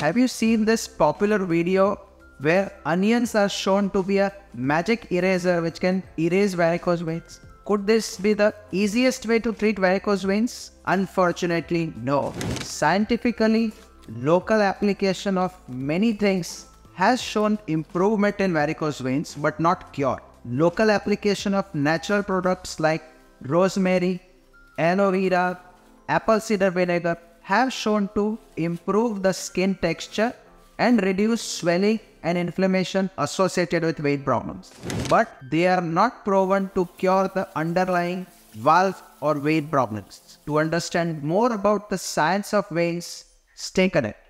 Have you seen this popular video where onions are shown to be a magic eraser which can erase varicose veins? Could this be the easiest way to treat varicose veins? Unfortunately, no. Scientifically, local application of many things has shown improvement in varicose veins but not cure. Local application of natural products like rosemary, aloe vera, apple cider vinegar have shown to improve the skin texture and reduce swelling and inflammation associated with vein problems. But they are not proven to cure the underlying valve or vein problems. To understand more about the science of veins, stay connected.